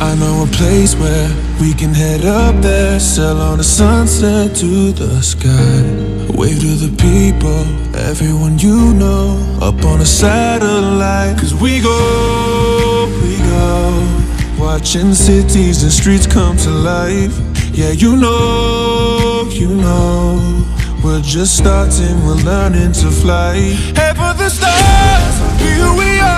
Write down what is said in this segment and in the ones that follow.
I know a place where we can head up there, sail on a sunset to the sky. Wave to the people, everyone you know, up on a satellite. Cause we go, we go, watching cities and streets come to life. Yeah, you know, you know, we're just starting, we're learning to fly. Head for the stars, here we are,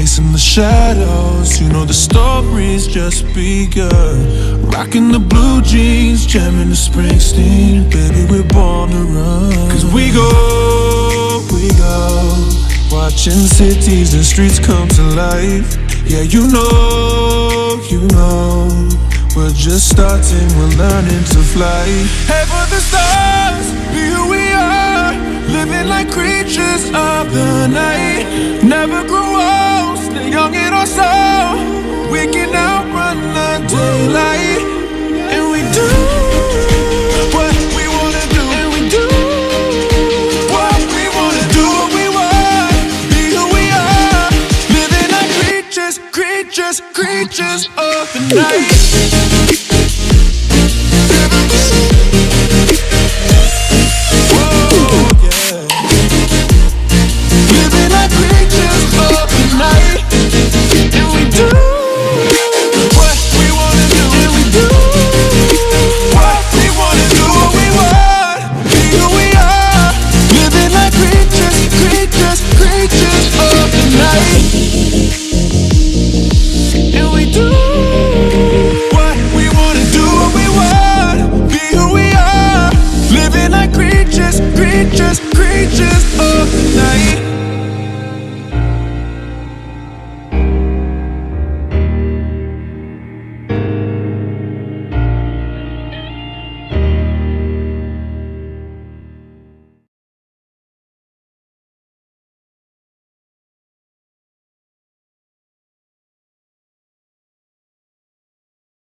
chasing the shadows. You know the story's just begun. Rocking the blue jeans, jamming the Springsteen. Baby, we're born to run. Cause we go, we go. Watching cities and streets come to life. Yeah, you know, you know. We're just starting, we're learning to fly. Head for the stars, who we are. Living like creatures of the night. Never grow old, stay young in our soul. We can outrun the daylight. And we do what we wanna do. And we do what we wanna do. What we want, be who we are. Living like creatures, creatures, creatures of the night. Creatures of oh, the night.